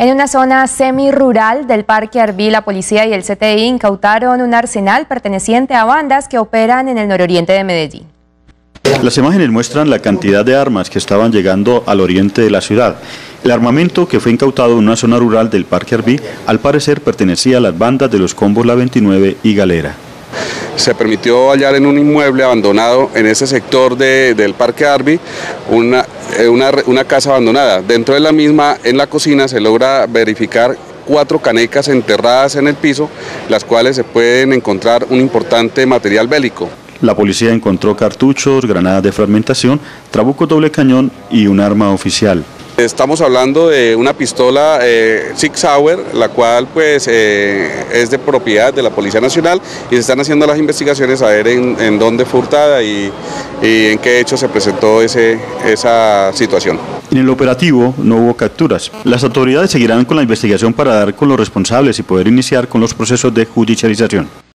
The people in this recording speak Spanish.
En una zona semi-rural del Parque Arví, la policía y el CTI incautaron un arsenal perteneciente a bandas que operan en el nororiente de Medellín. Las imágenes muestran la cantidad de armas que estaban llegando al oriente de la ciudad. El armamento que fue incautado en una zona rural del Parque Arví, al parecer pertenecía a las bandas de los combos La 29 y Galera se permitió hallar en un inmueble abandonado en ese sector del Parque Arby una, una, una casa abandonada. Dentro de la misma, en la cocina, se logra verificar cuatro canecas enterradas en el piso, las cuales se pueden encontrar un importante material bélico. La policía encontró cartuchos, granadas de fragmentación, trabuco doble cañón y un arma oficial. Estamos hablando de una pistola eh, Six Sauer, la cual pues eh, es de propiedad de la Policía Nacional y se están haciendo las investigaciones a ver en, dónde fue hurtada y, y, en qué hecho se presentó ese, esa situación. En el operativo no hubo capturas. Las autoridades seguirán con la investigación para dar con los responsables y poder iniciar con los procesos de judicialización.